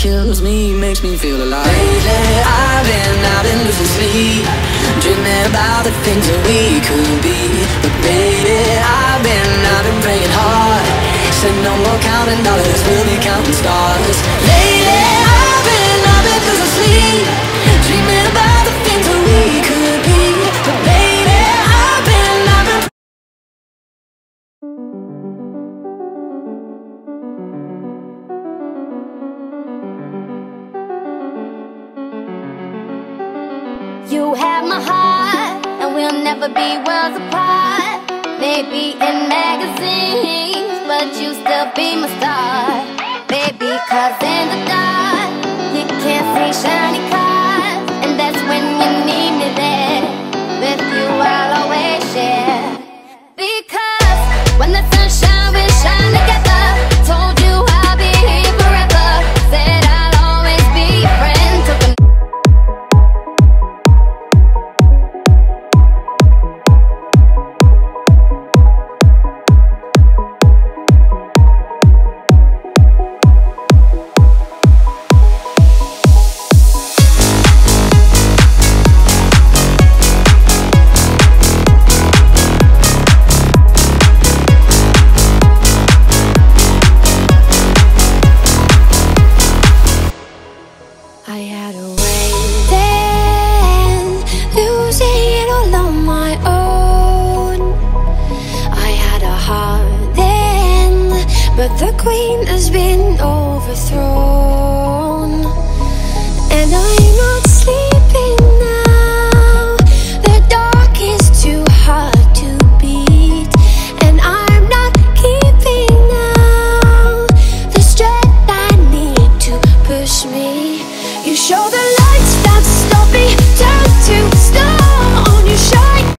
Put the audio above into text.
kills me makes me feel alive. Lately, I've been, I've been losing sleep, dreaming about the things that we could be. But baby, I've been, I've been praying hard. Said no more counting dollars, we'll be counting stars. You have my heart, and we'll never be worlds apart. Maybe in magazines, but you still be my star. Baby, cause in the dark, you can't see shiny but the queen has been overthrown. Lights that stop me turn to